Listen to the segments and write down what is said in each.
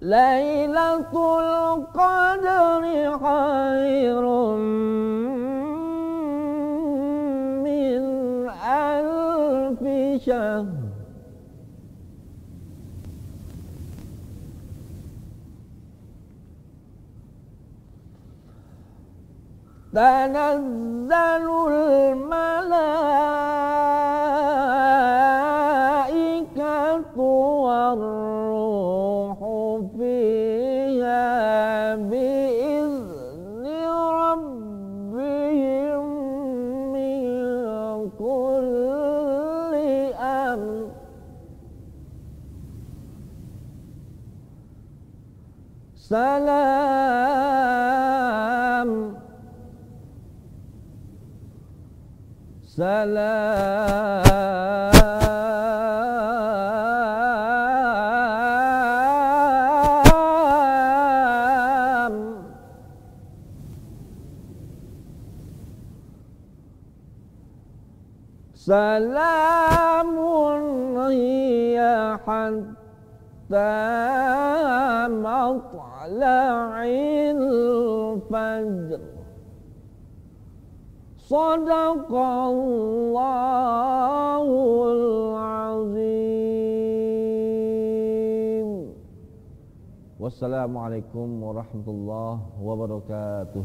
ليلة القدر خير من ألف شهر. تنزل الملائكة سلام سلام هي حتى مطلع الفجر. Sadaqallahul azim. Wassalamualaikum warahmatullahi wabarakatuh.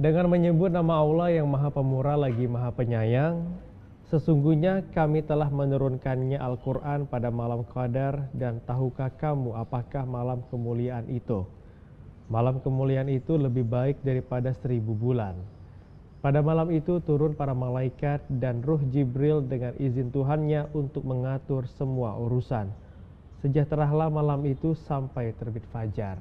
Dengan menyebut nama Allah yang Maha Pemurah lagi Maha Penyayang, sesungguhnya kami telah menurunkannya Al-Quran pada malam Qadar dan tahukah kamu apakah malam kemuliaan itu? Malam kemuliaan itu lebih baik daripada seribu bulan. Pada malam itu turun para malaikat dan ruh Jibril dengan izin Tuhannya untuk mengatur semua urusan. Sejahteralah malam itu sampai terbit fajar.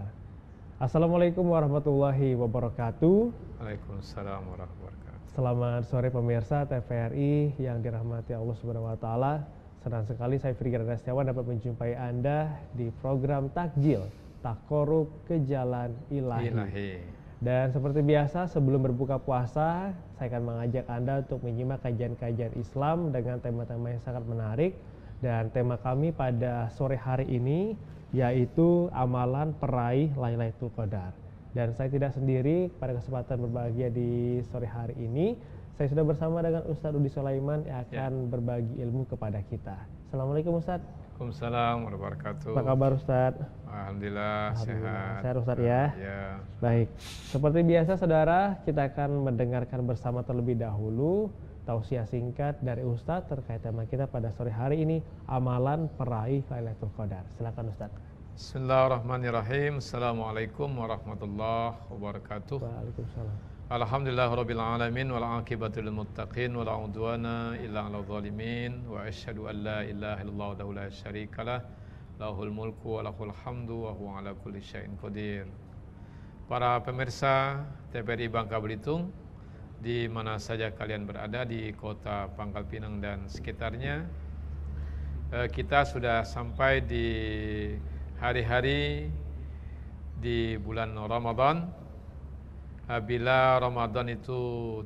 Assalamualaikum warahmatullahi wabarakatuh. Waalaikumsalam warahmatullahi wabarakatuh. Selamat sore pemirsa TVRI yang dirahmati Allah Subhanahu wa taala. Senang sekali saya Radha Setiawan dapat menjumpai Anda di program Takjil Takorup ke Jalan Ilahi. Ilahi. Dan seperti biasa sebelum berbuka puasa, saya akan mengajak Anda untuk menyimak kajian-kajian Islam dengan tema-tema yang sangat menarik. Dan tema kami pada sore hari ini yaitu amalan peraih Lailatul Qadar. Dan saya tidak sendiri pada kesempatan berbahagia di sore hari ini. Saya sudah bersama dengan Ustadz Udi Sulaiman yang akan berbagi ilmu kepada kita. Assalamualaikum Ustadz. Waalaikumsalam warahmatullahi wabarakatuh. Apa kabar Ustadz? Alhamdulillah, Alhamdulillah. sehat. Sehat, Ustaz, ya? Ya. Baik, seperti biasa saudara, kita akan mendengarkan bersama terlebih dahulu tausiah singkat dari Ustadz terkait tema kita pada sore hari ini, amalan peraih Lailatul Qadar. Silakan Ustadz. Bismillahirrahmanirrahim. Assalamualaikum warahmatullahi wabarakatuh. Waalaikumsalam. Alhamdulillah rabbil alamin wal aqibatu lil muttaqin wala udwana illa 'alal zalimin wa asyhadu an la ilaha illallah wahdahu la syarikalah lahul mulku wa lahul hamdu wa huwa ala kulli syai'in qadir. Para pemirsa TVRI Bangka Belitung di mana saja kalian berada di kota Pangkal Pinang dan sekitarnya eh, kita sudah sampai di hari-hari di bulan Ramadan bila Ramadan itu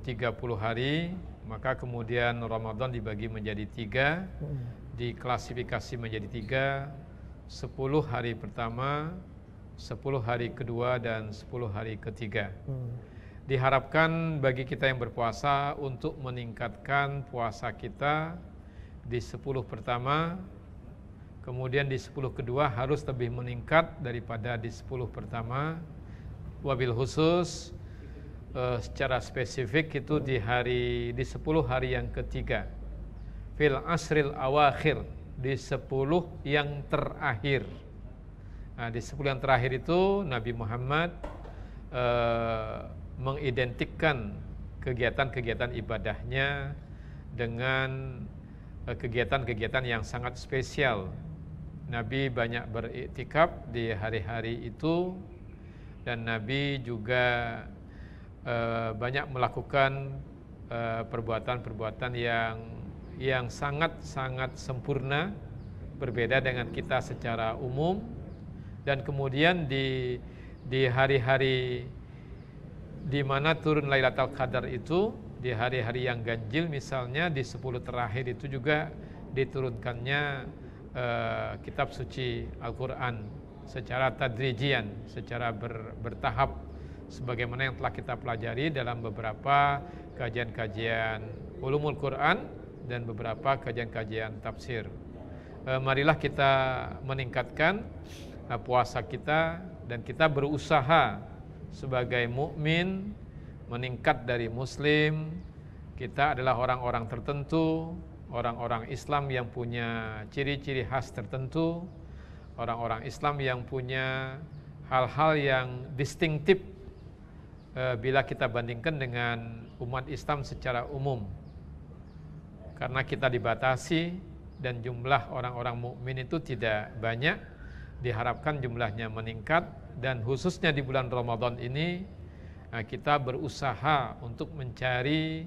30 hari, maka kemudian Ramadan dibagi menjadi tiga, diklasifikasi menjadi tiga, 10 hari pertama, 10 hari kedua, dan 10 hari ketiga. Hmm. Diharapkan bagi kita yang berpuasa untuk meningkatkan puasa kita di 10 pertama, kemudian di 10 kedua harus lebih meningkat daripada di 10 pertama, wabil khusus uh, secara spesifik itu di hari di 10 hari yang ketiga. Fil asril awakhir di 10 yang terakhir. Nah, di 10 yang terakhir itu Nabi Muhammad uh, mengidentikan kegiatan-kegiatan ibadahnya dengan eh, kegiatan-kegiatan yang sangat spesial. Nabi banyak beriktikaf di hari-hari itu dan Nabi juga uh, banyak melakukan perbuatan-perbuatan uh, yang yang sangat-sangat sempurna berbeda dengan kita secara umum. Dan kemudian di di hari-hari di mana turun Lailatul Qadar itu di hari-hari yang ganjil misalnya di 10 terakhir itu juga diturunkannya uh, kitab suci Al-Qur'an secara tadrijian, secara ber, bertahap sebagaimana yang telah kita pelajari dalam beberapa kajian-kajian ulumul Quran dan beberapa kajian-kajian tafsir. E, marilah kita meningkatkan e, puasa kita dan kita berusaha sebagai mukmin meningkat dari muslim. Kita adalah orang-orang tertentu, orang-orang Islam yang punya ciri-ciri khas tertentu, orang-orang Islam yang punya hal-hal yang distintif e, bila kita bandingkan dengan umat Islam secara umum karena kita dibatasi dan jumlah orang-orang mukmin itu tidak banyak diharapkan jumlahnya meningkat dan khususnya di bulan Ramadan ini eh, kita berusaha untuk mencari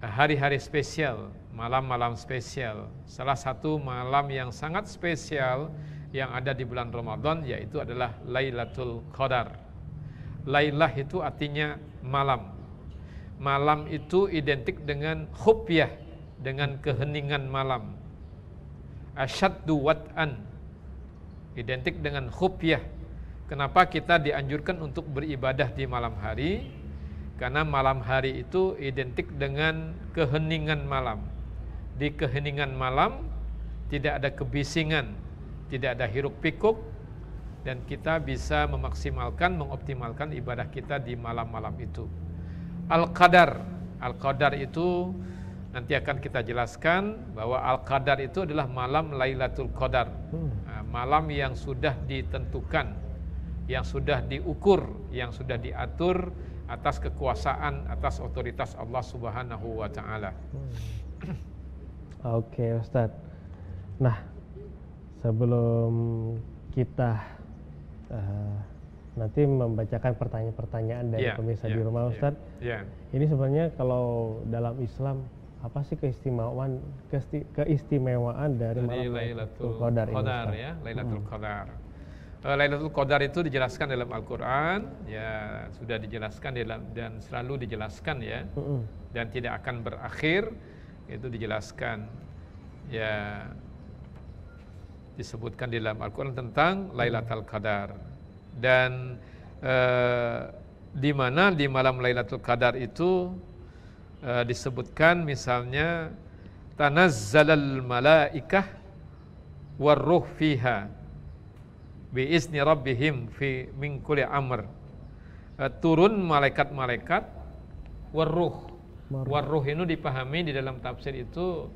eh, hari-hari spesial, malam-malam spesial. Salah satu malam yang sangat spesial yang ada di bulan Ramadan yaitu adalah Lailatul Qadar. Lailah itu artinya malam. Malam itu identik dengan khufyah, dengan keheningan malam. Asyaddu wat'an identik dengan khufyah. Kenapa kita dianjurkan untuk beribadah di malam hari? Karena malam hari itu identik dengan keheningan malam. Di keheningan malam tidak ada kebisingan, tidak ada hiruk pikuk dan kita bisa memaksimalkan, mengoptimalkan ibadah kita di malam-malam itu. Al-Qadar, Al-Qadar itu nanti akan kita jelaskan bahwa Al-Qadar itu adalah malam Lailatul Qadar. Hmm. Nah, malam yang sudah ditentukan, yang sudah diukur, yang sudah diatur atas kekuasaan, atas otoritas Allah Subhanahu wa taala. Hmm. Oke, okay, Ustadz. Nah, sebelum kita uh, nanti membacakan pertanyaan-pertanyaan dari yeah, pemirsa yeah, di rumah iya, Ustadz. Yeah, yeah. Ini sebenarnya kalau dalam Islam apa sih keistimewaan keistimewaan dari, dari Lailatul Qadar, Qadar ini, ya, Lailatul hmm. Qadar. Uh, Lailatul Qadar itu dijelaskan dalam Al-Qur'an, ya sudah dijelaskan dalam dan selalu dijelaskan ya. Hmm. Dan tidak akan berakhir itu dijelaskan ya disebutkan di dalam Al-Qur'an tentang Lailatul Qadar. Dan uh, di mana di malam Lailatul Qadar itu uh, disebutkan misalnya tanazzalal malaikah warruh fiha bi izni rabbihim fi min kulli amr. Uh, turun malaikat-malaikat warruh. Warruh ini dipahami di dalam tafsir itu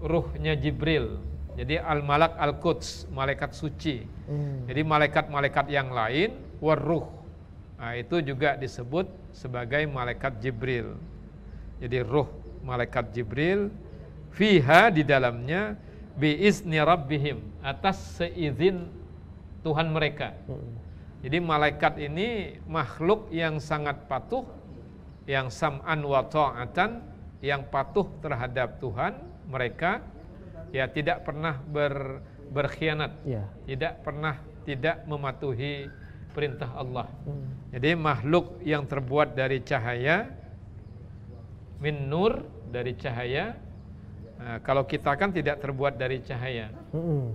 ruhnya Jibril jadi al-malak al-quds malaikat suci hmm. jadi malaikat-malaikat yang lain warruh nah, itu juga disebut sebagai malaikat Jibril jadi roh malaikat Jibril fiha di dalamnya biizni rabbihim atas seizin Tuhan mereka. Jadi malaikat ini makhluk yang sangat patuh, yang sam'an wa ta'atan, yang patuh terhadap Tuhan mereka, ya tidak pernah ber, berkhianat, ya. tidak pernah tidak mematuhi perintah Allah. Hmm. Jadi makhluk yang terbuat dari cahaya, min nur dari cahaya. Nah, kalau kita kan tidak terbuat dari cahaya,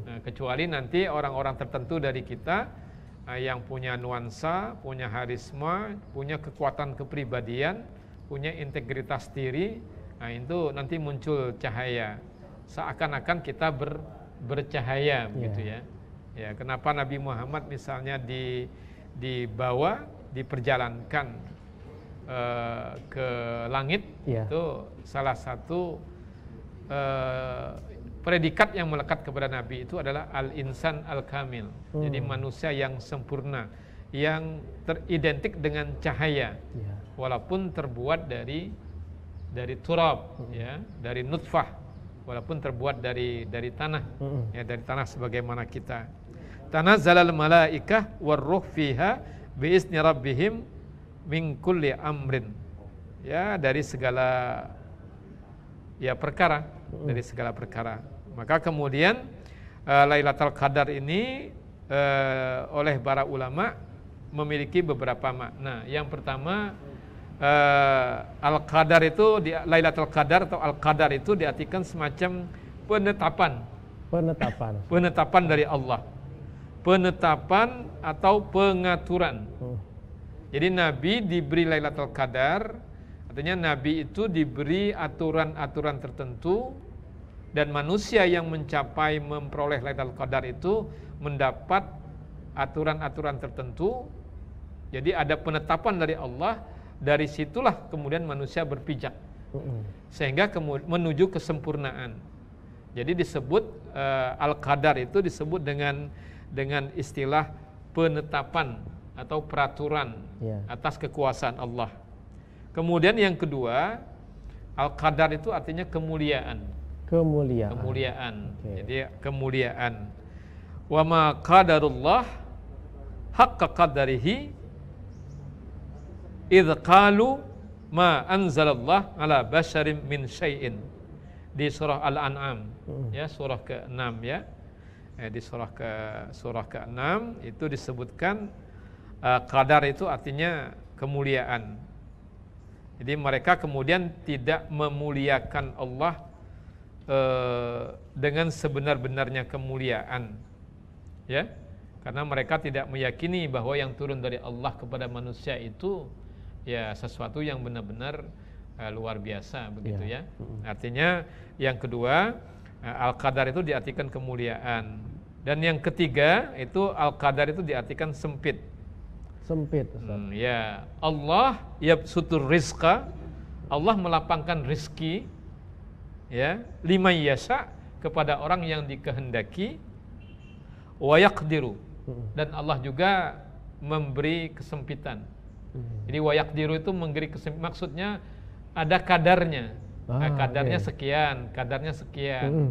nah, kecuali nanti orang-orang tertentu dari kita uh, yang punya nuansa, punya harisma, punya kekuatan kepribadian, punya integritas diri, nah itu nanti muncul cahaya. Seakan-akan kita ber, bercahaya, yeah. begitu ya. Ya, kenapa Nabi Muhammad misalnya di dibawa, diperjalankan uh, ke langit Iya. itu salah satu uh, predikat yang melekat kepada Nabi itu adalah al-insan al-kamil. Hmm. Jadi manusia yang sempurna, yang teridentik dengan cahaya, Iya. walaupun terbuat dari dari turab, ya, dari nutfah, walaupun terbuat dari dari tanah, Mm-mm. ya dari tanah sebagaimana kita. Tanazzalal malaikah warruh fiha biizni rabbihim min kulli amrin. Ya, dari segala ya perkara, dari segala perkara. Maka kemudian eh, Lailatul Qadar ini eh, oleh para ulama memiliki beberapa makna. Yang pertama eh, Al-Qadar itu di Lailatul Qadar atau Al-Qadar itu diartikan semacam penetapan Penetapan. penetapan dari Allah. Penetapan atau pengaturan. Hmm. Jadi Nabi diberi Lailatul Qadar, artinya Nabi itu diberi aturan-aturan tertentu dan manusia yang mencapai memperoleh Lailatul Qadar itu mendapat aturan-aturan tertentu. Jadi ada penetapan dari Allah, dari situlah kemudian manusia berpijak sehingga menuju kesempurnaan. Jadi disebut eh, al-qadar itu disebut dengan dengan istilah penetapan atau peraturan Ya. atas kekuasaan Allah. Kemudian yang kedua, al-qadar itu artinya kemuliaan, Kemuliaan. kemuliaan. Oke. Jadi kemuliaan. Wa ma qadarullah haqqa qadarihi idh qalu ma anzalallah ala basharin min syai'in di surah Al-An'am. Hmm. ya surah ke-6 ya. Eh, di surah ke surah ke-6 itu disebutkan eh, qadar itu artinya kemuliaan. Jadi mereka kemudian tidak memuliakan Allah eh, dengan sebenar-benarnya kemuliaan. Ya karena mereka tidak meyakini bahwa yang turun dari Allah kepada manusia itu ya sesuatu yang benar-benar eh, luar biasa begitu Ya. ya artinya yang kedua eh, al-qadar itu diartikan kemuliaan dan yang ketiga itu al-qadar itu diartikan sempit Sempit, Ustaz. Hmm, ya Allah yabsutur rizqa Allah melapangkan rizki ya lima yasa kepada orang yang dikehendaki wa yaqdiru Mm-mm. dan Allah juga memberi kesempitan. Mm. Jadi wa yaqdiru itu kesempitan maksudnya ada kadarnya. Nah, Ah, kadarnya oke. sekian, kadarnya sekian. Mm-mm.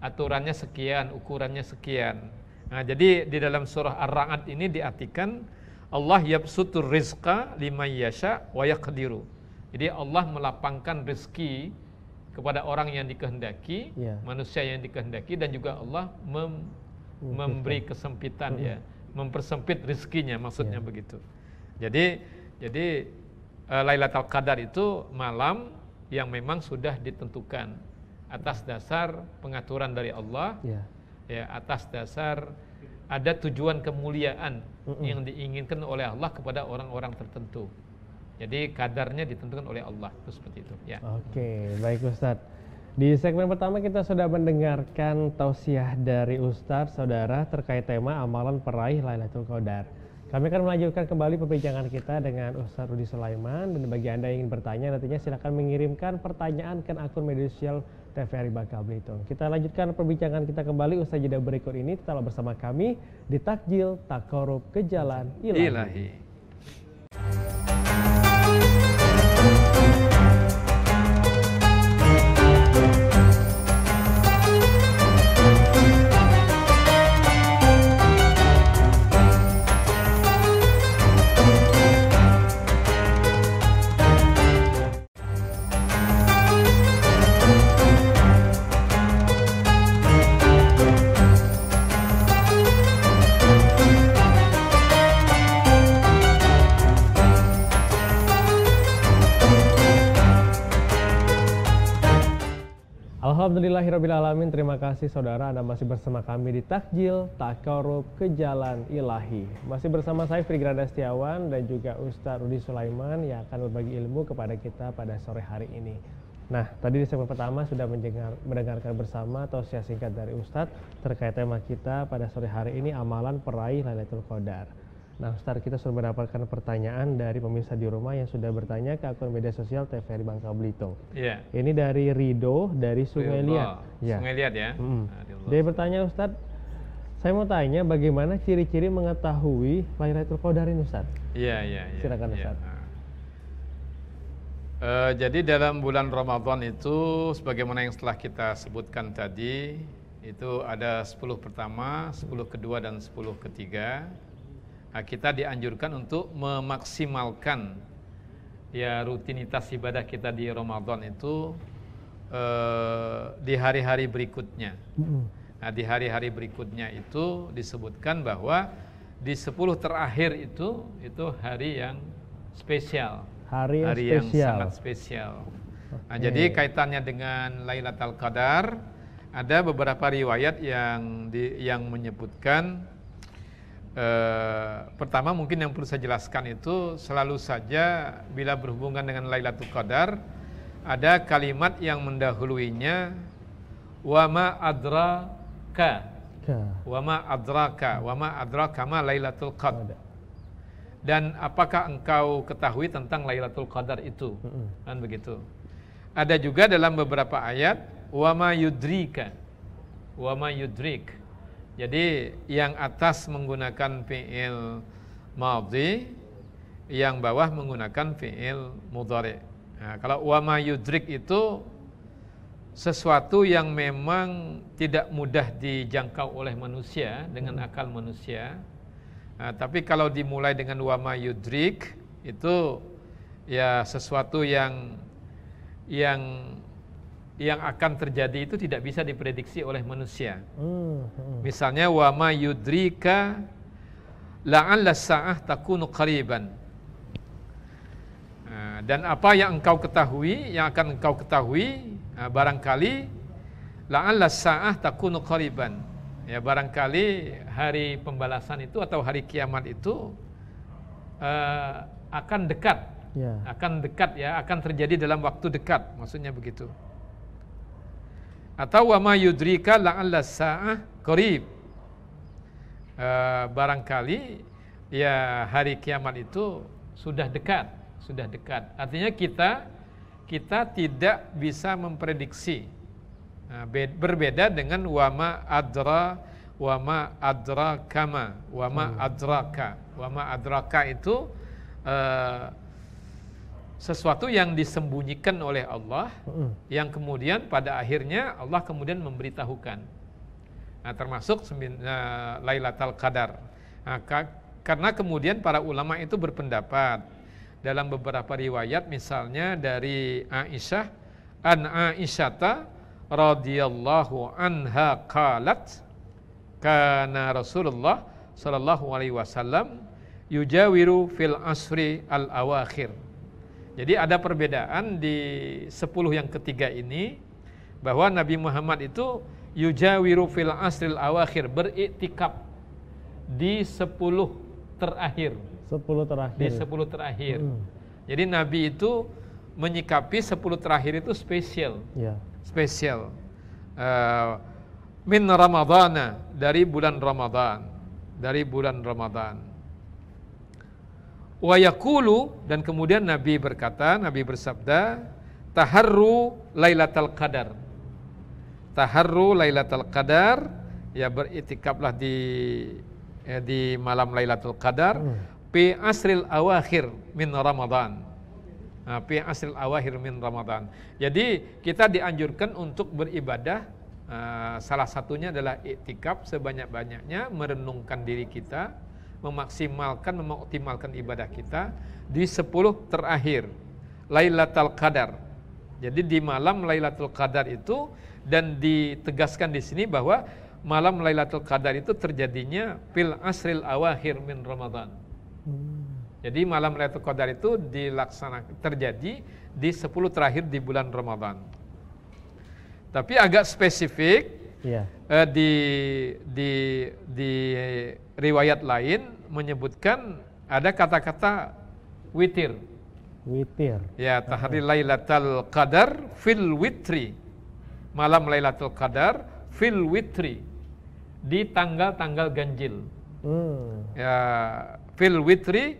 Aturannya sekian, ukurannya sekian. Nah, jadi di dalam surah Ar-Ra'd ini diartikan Allah yabsutur rizqa liman yasha wa yaqdiru. Jadi Allah melapangkan rezeki kepada orang yang dikehendaki, Ya. manusia yang dikehendaki dan juga Allah mem- memberi kesempitan ya, mempersempit rezekinya maksudnya Ya. begitu. Jadi jadi eh, Lailatul Qadar itu malam yang memang sudah ditentukan atas dasar pengaturan dari Allah Ya. ya atas dasar ada tujuan kemuliaan Mm-mm. yang diinginkan oleh Allah kepada orang-orang tertentu. Jadi kadarnya ditentukan oleh Allah itu seperti itu ya. Oke, baik Ustadz. Di segmen pertama kita sudah mendengarkan tausiah dari Ustadz, saudara terkait tema amalan peraih Lailatul Qadar. Kami akan melanjutkan kembali perbincangan kita dengan Ustadz Rudi Sulaiman dan bagi Anda yang ingin bertanya nantinya silakan mengirimkan pertanyaan ke akun media sosial TVRI Bangka Belitung. Kita lanjutkan perbincangan kita kembali usai jeda berikut ini tetaplah bersama kami di Takjil Takorup ke Jalan Ilahi. Ilahi. Alhamdulillahirrabbilalamin. Terima kasih saudara. Anda masih bersama kami di Takjil Takarub ke Jalan Ilahi. Masih bersama saya Frigrada Setiawan dan juga Ustadz Rudi Sulaiman Yang akan berbagi ilmu kepada kita pada sore hari ini. Nah tadi di segmen pertama sudah mendengar, mendengarkan bersama tausiah singkat dari Ustadz Terkait tema kita pada sore hari ini amalan peraih Lailatul Qadar Nah, Ustaz, kita sudah mendapatkan pertanyaan dari pemirsa di rumah yang sudah bertanya ke akun media sosial TVRI Bangka Belitung. Iya. Ini dari Rido dari Sungai. Liat. Ya. Sungai Liat ya. Mm. Nah, Ridho. Dia bertanya, Ustadz, saya mau tanya bagaimana ciri-ciri mengetahui Lailatul Qadar ini, Ustadz? Iya, iya, iya. Silakan, iya. Ustaz. Nah. Eh, jadi dalam bulan Ramadan itu sebagaimana yang setelah kita sebutkan tadi itu ada 10 pertama, 10 kedua dan 10 ketiga. Nah, kita dianjurkan untuk memaksimalkan ya rutinitas ibadah kita di Ramadan itu eh, di hari-hari berikutnya. Nah, di hari-hari berikutnya itu disebutkan bahwa di 10 terakhir itu itu hari yang spesial. Hari yang hari yang spesial. sangat spesial. Nah, Oke. jadi kaitannya dengan Lailatul Qadar ada beberapa riwayat yang di, yang menyebutkan eh, pertama mungkin yang perlu saya jelaskan itu selalu saja bila berhubungan dengan Lailatul Qadar ada kalimat yang mendahuluinya wa ma adraka Ka. wa ma adraka wa ma adraka ma Lailatul Qadar Ada. dan apakah engkau ketahui tentang Lailatul Qadar itu? Kan begitu. Ada juga dalam beberapa ayat wa ma yudrika. Wa ma yudrik. Jadi yang atas menggunakan fiil madhi, yang bawah menggunakan fiil mudhari. Nah, kalau wa ma yudrik itu sesuatu yang memang tidak mudah dijangkau oleh manusia dengan akal manusia. Nah, tapi kalau dimulai dengan wama yudrik itu ya sesuatu yang yang yang akan terjadi itu tidak bisa diprediksi oleh manusia. Hmm, hmm. Misalnya wama yudrika la'alla sa'ah takunu qariban. Nah, Dan apa yang engkau ketahui, yang akan engkau ketahui, nah, barangkali la'alla sa'ah takunu qariban. Ya barangkali hari pembalasan itu atau hari kiamat itu eh, akan dekat, Ya. akan dekat ya, akan terjadi dalam waktu dekat, maksudnya begitu. Atau wa ma yudrika la'alla sa'ah qarib. Eh, barangkali ya hari kiamat itu sudah dekat, sudah dekat. Artinya kita kita tidak bisa memprediksi. Nah, be- berbeda dengan wama adra wama adra kama wama adraka wama adraka itu eh, sesuatu yang disembunyikan oleh Allah Mm-mm. yang kemudian pada akhirnya Allah kemudian memberitahukan. Nah, termasuk eh, Lailatul Qadar. Nah, ka- karena kemudian para ulama itu berpendapat dalam beberapa riwayat misalnya dari Aisyah an Aisyata radhiyallahu anha qalat kana Rasulullah sallallahu alaihi wasallam yujawiru fil asri al awakhir. Jadi ada perbedaan di 10 yang ketiga ini bahwa Nabi Muhammad itu yujawiru fil asril awakhir beriktikaf di 10 terakhir, Sepuluh terakhir. di 10 terakhir. Hmm. Jadi Nabi itu menyikapi 10 terakhir itu spesial, Ya. spesial. Eh, min Ramadana dari bulan Ramadan, dari bulan Ramadan. Wa yaqulu dan kemudian Nabi berkata, Nabi bersabda, taharru Lailatul Qadar. Taharru Lailatul Qadar, ya beritikaflah di eh, di malam Lailatul Qadar Hmm. fi asril awakhir min Ramadan. Nah, fi asril awakhir min Ramadan. Jadi kita dianjurkan untuk beribadah eh, salah satunya adalah iktikaf sebanyak-banyaknya merenungkan diri kita, memaksimalkan mengoptimalkan ibadah kita di 10 terakhir Lailatul Qadar. Jadi di malam Lailatul Qadar itu dan ditegaskan di sini bahwa malam Lailatul Qadar itu terjadinya fil asril awakhir min Ramadan. Hmm. Jadi malam Lailatul Qadar itu dilaksanakan terjadi di 10 terakhir di bulan Ramadan. Tapi agak spesifik Ya. eh, di di di riwayat lain menyebutkan ada kata-kata witir. Witir. Ya, tahri Lailatul Qadar fil witri. Malam Lailatul Qadar fil witri di tanggal-tanggal ganjil. Hmm. Ya, fil witri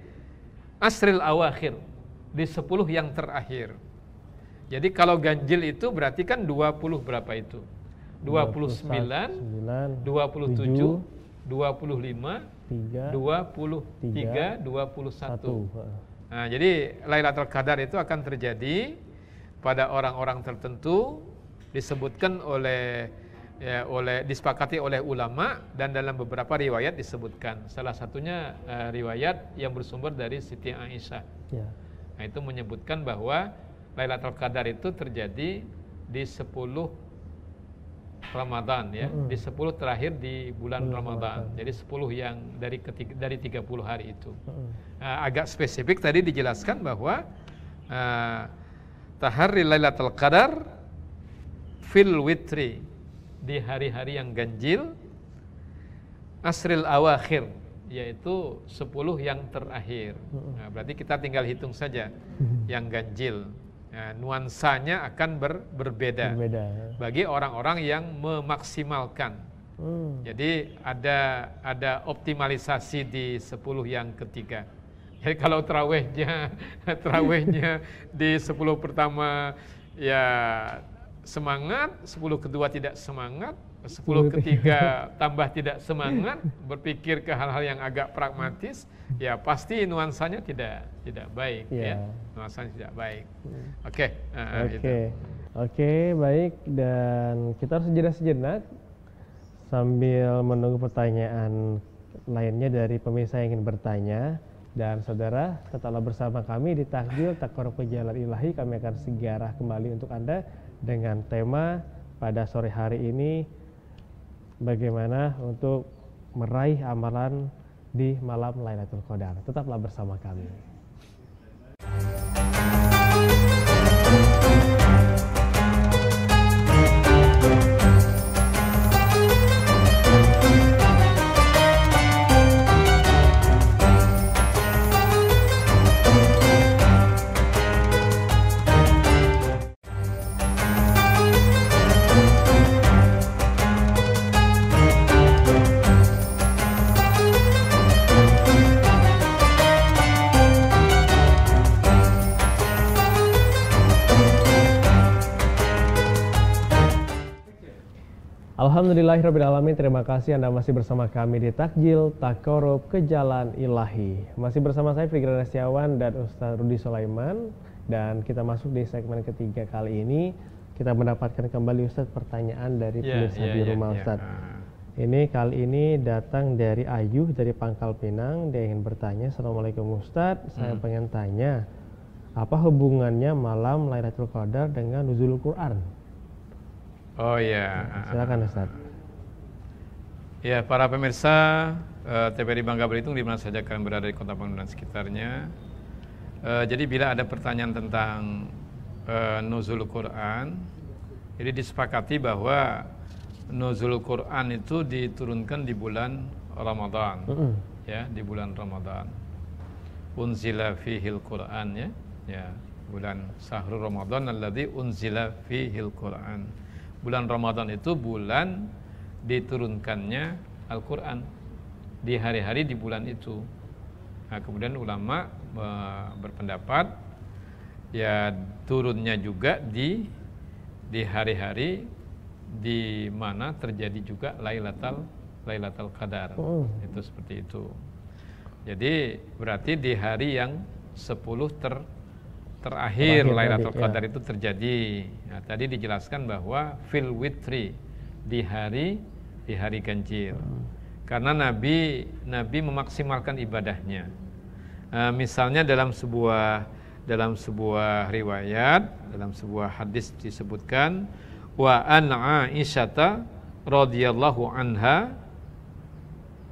asril awakhir di 10 yang terakhir. Jadi kalau ganjil itu berarti kan 20 berapa itu? 29, 27, 25, 23, 21. Nah, jadi Lailatul Qadar itu akan terjadi pada orang-orang tertentu disebutkan oleh ya, oleh disepakati oleh ulama dan dalam beberapa riwayat disebutkan. Salah satunya uh, riwayat yang bersumber dari Siti Aisyah. Ya. Nah, itu menyebutkan bahwa Lailatul Qadar itu terjadi di 10 Ramadan ya, mm -hmm. di 10 terakhir di bulan mm -hmm. Ramadan. Jadi 10 yang dari ketiga, dari 30 hari itu. Mm -hmm. uh, agak spesifik tadi dijelaskan bahwa uh, tahari Lailatul Qadar fil witri di hari-hari yang ganjil asril awakhir yaitu 10 yang terakhir. Nah, berarti kita tinggal hitung saja yang ganjil. Nah, nuansanya akan ber, berbeda, berbeda bagi orang-orang yang memaksimalkan. Hmm. Jadi ada ada optimalisasi di 10 yang ketiga. Jadi kalau terawihnya terawihnya di 10 pertama ya semangat, 10 kedua tidak semangat, 10 ketiga tambah tidak semangat, berpikir ke hal-hal yang agak pragmatis, ya pasti nuansanya tidak tidak baik yeah. ya. Nuansanya tidak baik. Hmm. Oke. Okay. Uh, Oke. Okay. Gitu. Oke, okay, baik dan kita harus jeda sejenak sambil menunggu pertanyaan lainnya dari pemirsa yang ingin bertanya. Dan saudara, tetaplah bersama kami di Takjil Takor Jalan Ilahi. Kami akan segera kembali untuk Anda dengan tema pada sore hari ini bagaimana untuk meraih amalan di malam Lailatul Qadar. Tetaplah bersama kami. Alhamdulillahirrahmanirrahim. Terima kasih Anda masih bersama kami di Takjil Takorup ke Jalan Ilahi. Masih bersama saya Fikri Setiawan dan Ustaz Rudi Sulaiman. Dan kita masuk di segmen ketiga kali ini. Kita mendapatkan kembali Ustaz pertanyaan dari yeah, pemirsa yeah, di ya, rumah yeah, Ustaz. Yeah. Ini kali ini datang dari Ayu dari Pangkal Pinang. Dia ingin bertanya, Assalamualaikum Ustaz. Saya hmm. pengen tanya, apa hubungannya malam Lailatul Qadar dengan nuzul Quran? Oh iya. Silakan Ustaz. Ya, para pemirsa uh, eh, TVRI Bangga Belitung di mana saja kalian berada di Kota Bandung dan sekitarnya. Uh, jadi bila ada pertanyaan tentang uh, nuzul Quran, jadi disepakati bahwa nuzul Quran itu diturunkan di bulan Ramadan. Mm -hmm. Ya, di bulan Ramadan. Unzila fihil Quran ya. Ya, bulan Sahrul Ramadan alladzi unzila fihil Quran bulan Ramadan itu bulan diturunkannya Al-Quran di hari-hari di bulan itu. Nah, kemudian ulama e, berpendapat ya turunnya juga di di hari-hari di mana terjadi juga Lailatul Lailatul Qadar. Oh. Itu seperti itu. Jadi berarti di hari yang 10 ter terakhir Lailatul. Qadar ya. itu terjadi. Nah, tadi dijelaskan bahwa fil witri di hari di hari ganjil. Hmm. Karena Nabi Nabi memaksimalkan ibadahnya. Uh, misalnya dalam sebuah dalam sebuah riwayat, dalam sebuah hadis disebutkan wa an Aisyata radhiyallahu anha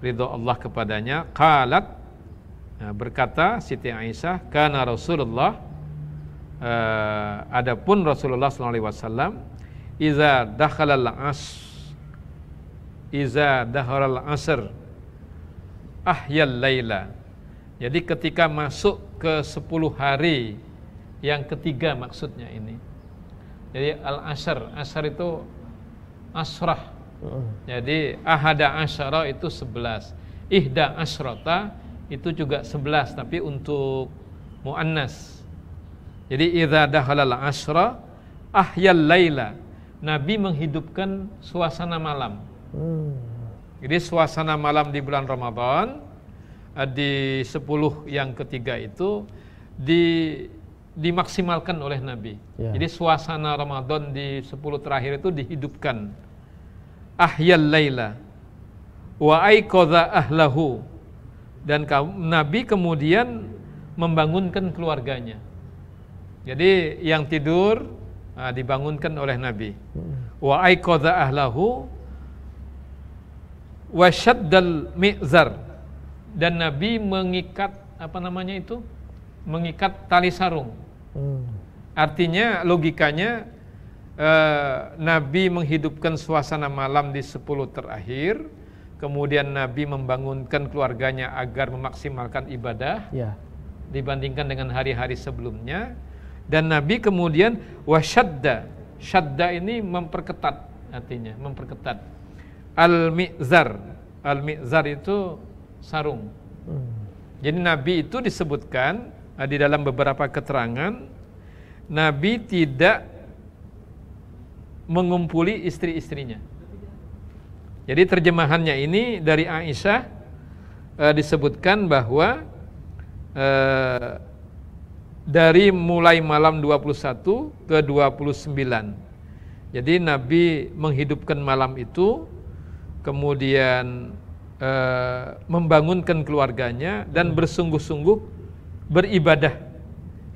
ridho Allah kepadanya qalat nah, berkata Siti Aisyah kana Rasulullah uh, adapun Rasulullah SAW iza dakhalal as iza dakhalal asr ahyal laila. Jadi ketika masuk ke 10 hari yang ketiga maksudnya ini. Jadi al asr asr itu asrah. Jadi ahada asyara itu 11 ihda asrata itu juga 11 tapi untuk muannas. Jadi idza dakhalal asra ahyal laila. Nabi menghidupkan suasana malam. Hmm. Jadi suasana malam di bulan Ramadan eh, di 10 yang ketiga itu di dimaksimalkan oleh Nabi. Ya. Jadi suasana Ramadan di 10 terakhir itu dihidupkan. Ahyal laila wa aiqadha ahlahu dan Nabi kemudian membangunkan keluarganya. Jadi yang tidur ah, dibangunkan oleh Nabi. Wa aiqadha ahlahu wa syaddal mi'zar dan Nabi mengikat apa namanya itu? Mengikat tali sarung. Hmm. Artinya logikanya eh, Nabi menghidupkan suasana malam di 10 terakhir, kemudian Nabi membangunkan keluarganya agar memaksimalkan ibadah Ya. dibandingkan dengan hari-hari sebelumnya dan Nabi kemudian wasyadda syadda ini memperketat artinya memperketat al-mi'zar al-mi'zar itu sarung Hmm. jadi Nabi itu disebutkan eh, di dalam beberapa keterangan Nabi tidak mengumpuli istri-istrinya. Jadi terjemahannya ini dari Aisyah eh, disebutkan bahwa eh, dari mulai malam 21 ke 29. Jadi Nabi menghidupkan malam itu kemudian eh, membangunkan keluarganya dan bersungguh-sungguh beribadah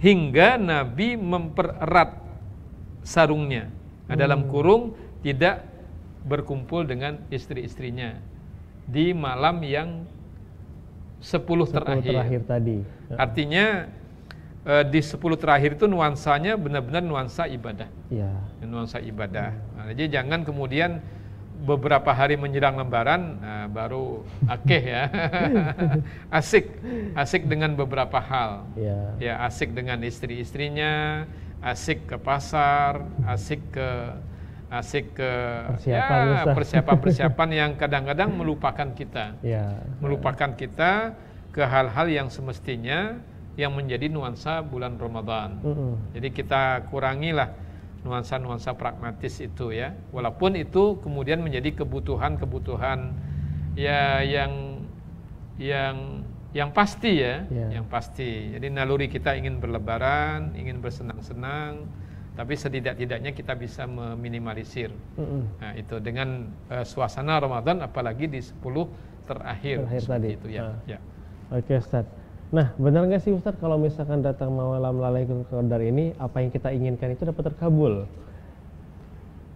hingga Nabi mempererat sarungnya Nah, dalam kurung tidak berkumpul dengan istri-istrinya di malam yang 10 Sepuluh terakhir. terakhir tadi. Ya. Artinya eh, di 10 terakhir itu nuansanya benar-benar nuansa ibadah, Ya. nuansa ibadah. Nah, jadi jangan kemudian beberapa hari menjelang Lebaran nah, baru akeh ya, asik, asik dengan beberapa hal. Ya. Ya asik dengan istri-istrinya, asik ke pasar, asik ke asik ke Persiapan, ya, persiapan-persiapan yang kadang-kadang melupakan kita, Ya. melupakan kita ke hal-hal yang semestinya yang menjadi nuansa bulan Ramadan. Mm-mm. Jadi kita kurangilah nuansa-nuansa pragmatis itu ya. Walaupun itu kemudian menjadi kebutuhan-kebutuhan ya yang yang yang pasti ya, Ya. yang pasti. Jadi naluri kita ingin berlebaran, ingin bersenang-senang, tapi setidak-tidaknya kita bisa meminimalisir. Mm-mm. Nah, itu dengan eh, suasana Ramadan apalagi di 10 terakhir, Terakhir tadi. itu ya. Ah. ya. Oke Ustaz. Nah benar nggak sih Ustaz kalau misalkan datang malam Lailatul Qadar ini apa yang kita inginkan itu dapat terkabul?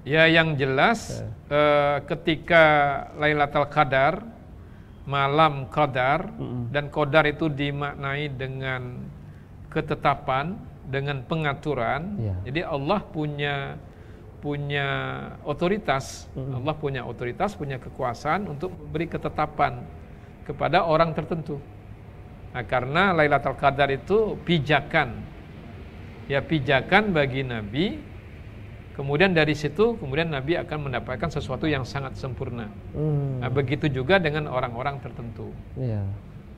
Ya yang jelas eh, ketika Lailatul Qadar malam Qadar Mm-mm. dan Qadar itu dimaknai dengan ketetapan, dengan pengaturan. Ya. Jadi Allah punya punya otoritas, Mm-mm. Allah punya otoritas, punya kekuasaan untuk memberi ketetapan kepada orang tertentu. Nah, karena Lailatul Qadar itu pijakan. Ya pijakan bagi Nabi. Kemudian dari situ kemudian Nabi akan mendapatkan sesuatu yang sangat sempurna. Hmm. Nah, begitu juga dengan orang-orang tertentu. Iya.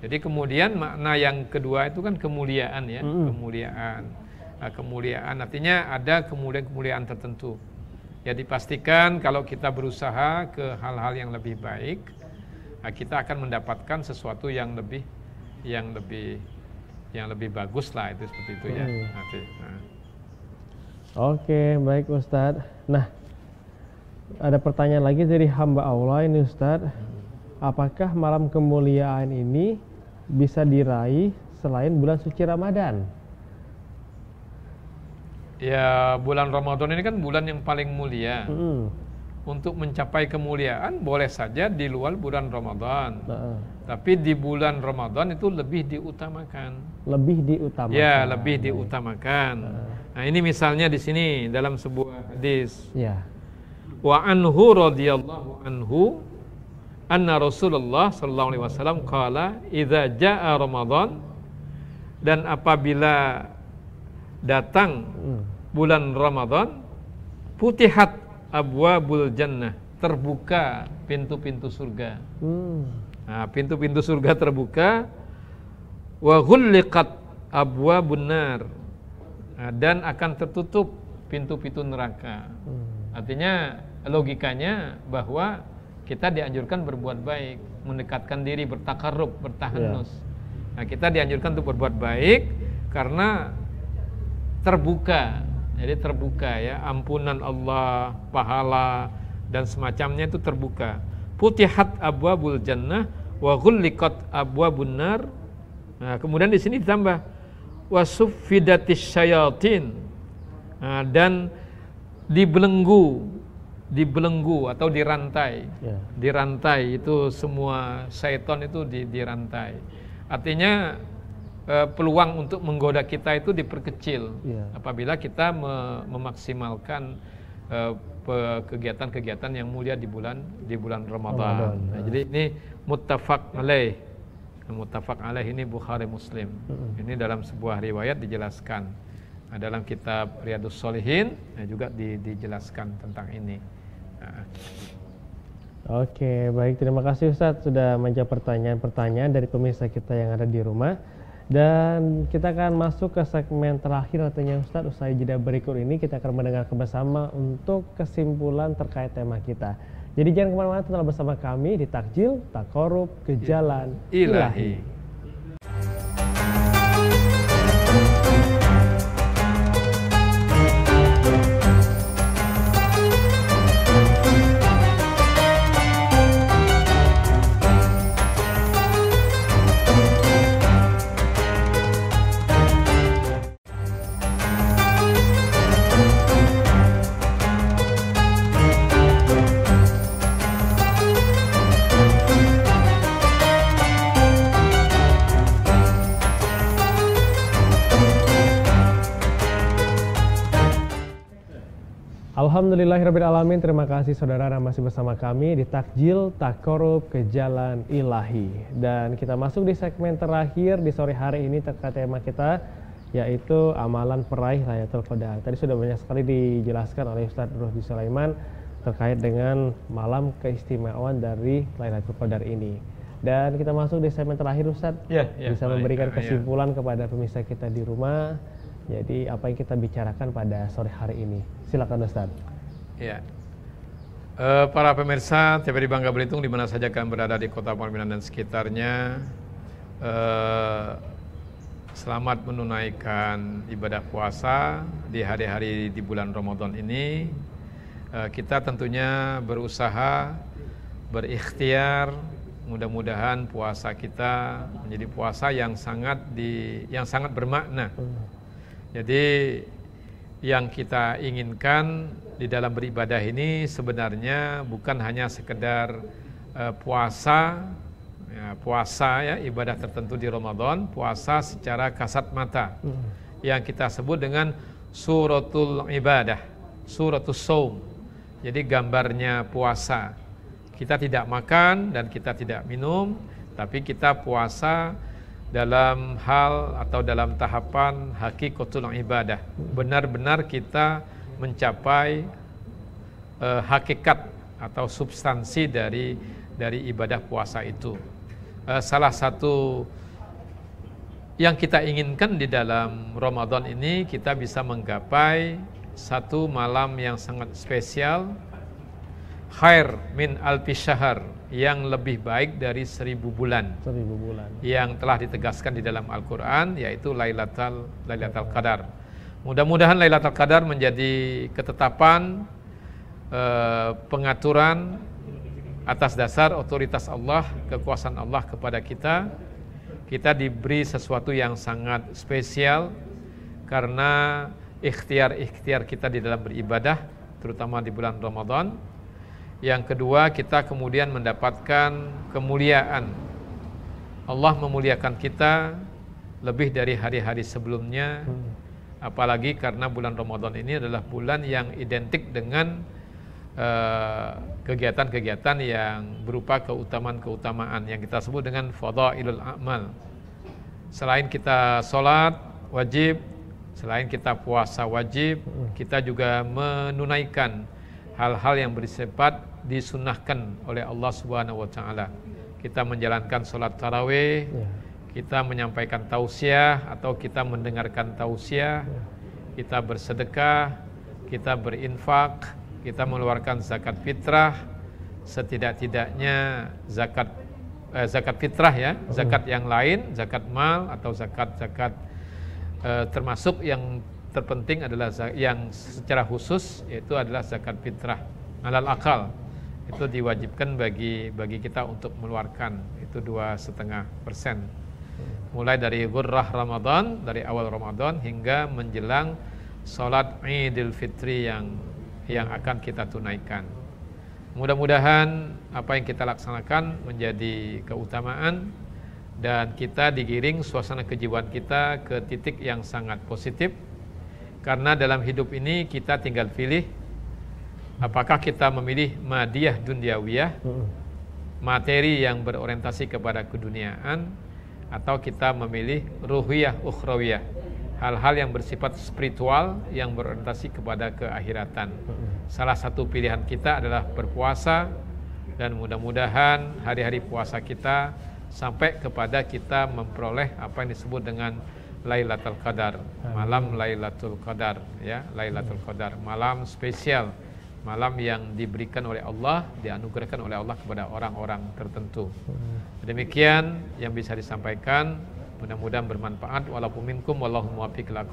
Jadi kemudian makna yang kedua itu kan kemuliaan ya, Mm-mm. kemuliaan. Nah, kemuliaan artinya ada kemuliaan-kemuliaan tertentu. Ya dipastikan kalau kita berusaha ke hal-hal yang lebih baik, nah, kita akan mendapatkan sesuatu yang lebih yang lebih yang lebih bagus lah itu seperti itu ya. Mm. Nanti. Nah. Oke, baik Ustadz. Nah, ada pertanyaan lagi dari hamba Allah ini Ustadz. Apakah malam kemuliaan ini bisa diraih selain bulan suci Ramadan? Ya bulan Ramadan ini kan bulan yang paling mulia. Mm-mm. Untuk mencapai kemuliaan boleh saja di luar bulan Ramadan. Nah, Tapi di bulan Ramadan itu lebih diutamakan. lebih diutamakan. Ya, lebih diutamakan. Nah, ini misalnya di sini dalam sebuah hadis. Ya. Wa anhu radhiyallahu anhu anna Rasulullah sallallahu alaihi wasallam qala idza jaa Ramadan dan apabila datang Mm. bulan Ramadan putihat abwabul jannah terbuka pintu-pintu surga. Hmm. Nah, pintu-pintu surga terbuka, wa ghulliqat abwabun nar Nah, dan akan tertutup pintu-pintu neraka. Hmm. Artinya logikanya bahwa kita dianjurkan berbuat baik, mendekatkan diri, bertakarrub, bertahanus. Nah, kita dianjurkan untuk berbuat baik karena terbuka. Jadi terbuka ya, ampunan Allah, pahala dan semacamnya itu terbuka. Putihat abwabul jannah wa ghulliqat abwabun nar. Nah, kemudian di sini ditambah wasuffidatis syayatin nah, dan dibelenggu dibelenggu atau dirantai Ya. dirantai itu semua syaitan itu di, dirantai artinya eh, peluang untuk menggoda kita itu diperkecil Ya. apabila kita me- memaksimalkan kegiatan-kegiatan yang mulia di bulan di bulan Ramadan. Ramadan, Nah, jadi ini muttafaq alaih muttafaq alaih ini Bukhari Muslim. Ini dalam sebuah riwayat dijelaskan. Nah, dalam kitab Riyadus Solihin nah, juga di- dijelaskan tentang ini. Nah, Oke, baik. Terima kasih Ustadz sudah menjawab pertanyaan-pertanyaan dari pemirsa kita yang ada di rumah. Dan kita akan masuk ke segmen terakhir artinya Ustadz usai jeda berikut ini kita akan mendengarkan bersama untuk kesimpulan terkait tema kita. Jadi jangan ke mana-mana tetap bersama kami di Takjil, Takorup, ke Jalan ilahi. Alhamdulillahirrahmanirrahim Terima kasih saudara yang masih bersama kami di Takjil Takorup ke Jalan Ilahi Dan kita masuk di segmen terakhir di sore hari ini terkait tema kita Yaitu amalan peraih Layatul Qadar Tadi sudah banyak sekali dijelaskan oleh Ustadz Ruhdi Sulaiman Terkait dengan malam keistimewaan dari Lailatul Qadar ini Dan kita masuk di segmen terakhir Ustadz Ya, ya, Bisa baik. memberikan Ya. kesimpulan kepada pemirsa kita di rumah jadi apa yang kita bicarakan pada sore hari ini? Silakan Ustaz. Ya. Eh, para pemirsa TVRI Bangga Belitung di mana saja kalian berada di kota Pamekasan dan sekitarnya, eh, selamat menunaikan ibadah puasa di hari-hari di bulan Ramadan ini. Eh, kita tentunya berusaha berikhtiar mudah-mudahan puasa kita menjadi puasa yang sangat di yang sangat bermakna. Jadi yang kita inginkan di dalam beribadah ini sebenarnya bukan hanya sekedar eh, puasa, ya, puasa ya ibadah tertentu di Ramadan, puasa secara kasat mata yang kita sebut dengan suratul ibadah, suratul saum. Jadi gambarnya puasa. Kita tidak makan dan kita tidak minum, tapi kita puasa dalam hal atau dalam tahapan hakikatul ibadah. Benar-benar kita mencapai eh, hakikat atau substansi dari dari ibadah puasa itu. Eh, salah satu yang kita inginkan di dalam Ramadan ini kita bisa menggapai satu malam yang sangat spesial khair min alfi syahr yang lebih baik dari seribu bulan Seribu bulan. yang telah ditegaskan di dalam Al-Quran yaitu Lailatul Lailatul Qadar. Mudah-mudahan Lailatul Qadar menjadi ketetapan eh, pengaturan atas dasar otoritas Allah, kekuasaan Allah kepada kita. Kita diberi sesuatu yang sangat spesial karena ikhtiar-ikhtiar kita di dalam beribadah, terutama di bulan Ramadan. Yang kedua, kita kemudian mendapatkan kemuliaan. Allah memuliakan kita lebih dari hari-hari sebelumnya apalagi karena bulan Ramadan ini adalah bulan yang identik dengan eh, kegiatan-kegiatan yang berupa keutamaan-keutamaan yang kita sebut dengan fadailul amal. Selain kita sholat wajib, selain kita puasa wajib, kita juga menunaikan hal-hal yang bersifat disunahkan oleh Allah Subhanahu wa taala. Kita menjalankan sholat tarawih, Ya. kita menyampaikan tausiah atau kita mendengarkan tausiah, kita bersedekah, kita berinfak, kita mengeluarkan zakat fitrah, setidak-tidaknya zakat eh, zakat fitrah ya, zakat yang lain, zakat mal atau zakat-zakat eh, termasuk yang terpenting adalah yang secara khusus yaitu adalah zakat fitrah alal akal. Itu diwajibkan bagi bagi kita untuk mengeluarkan itu dua setengah persen. Mulai dari gurrah Ramadan dari awal Ramadan hingga menjelang sholat Idul Fitri yang yang akan kita tunaikan. Mudah-mudahan apa yang kita laksanakan menjadi keutamaan dan kita digiring suasana kejiwaan kita ke titik yang sangat positif karena dalam hidup ini kita tinggal pilih apakah kita memilih madiyah duniawiyah materi yang berorientasi kepada keduniaan atau kita memilih ruhiyah ukhrawiyah hal-hal yang bersifat spiritual yang berorientasi kepada keakhiratan. Salah satu pilihan kita adalah berpuasa dan mudah-mudahan hari-hari puasa kita sampai kepada kita memperoleh apa yang disebut dengan Lailatul Qadar, malam Lailatul Qadar ya, Lailatul Qadar, malam spesial. Malam yang diberikan oleh Allah, dianugerahkan oleh Allah kepada orang-orang tertentu. Demikian yang bisa disampaikan. Mudah-mudahan bermanfaat. Walaupun minkum wallahu muwaffiq ila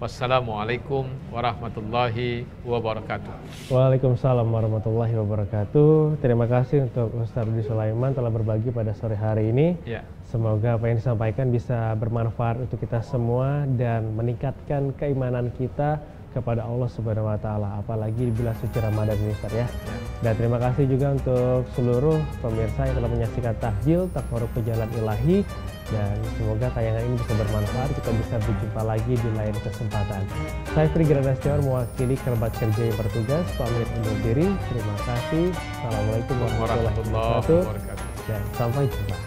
Wassalamualaikum warahmatullahi wabarakatuh. Waalaikumsalam warahmatullahi wabarakatuh. Terima kasih untuk Ustaz Rudi Sulaiman telah berbagi pada sore hari ini. Ya. Semoga apa yang disampaikan bisa bermanfaat untuk kita semua dan meningkatkan keimanan kita kepada Allah Subhanahu wa taala apalagi di bulan suci Ramadan ini Ustaz ya. Dan terima kasih juga untuk seluruh pemirsa yang telah menyaksikan tahjil takwaruk ke jalan ilahi dan semoga tayangan ini bisa bermanfaat kita bisa berjumpa lagi di lain kesempatan. Saya Fri Granasior mewakili kerabat kerja yang bertugas pamit undur diri. Terima kasih. Assalamualaikum warahmatullahi wabarakatuh. Dan sampai jumpa.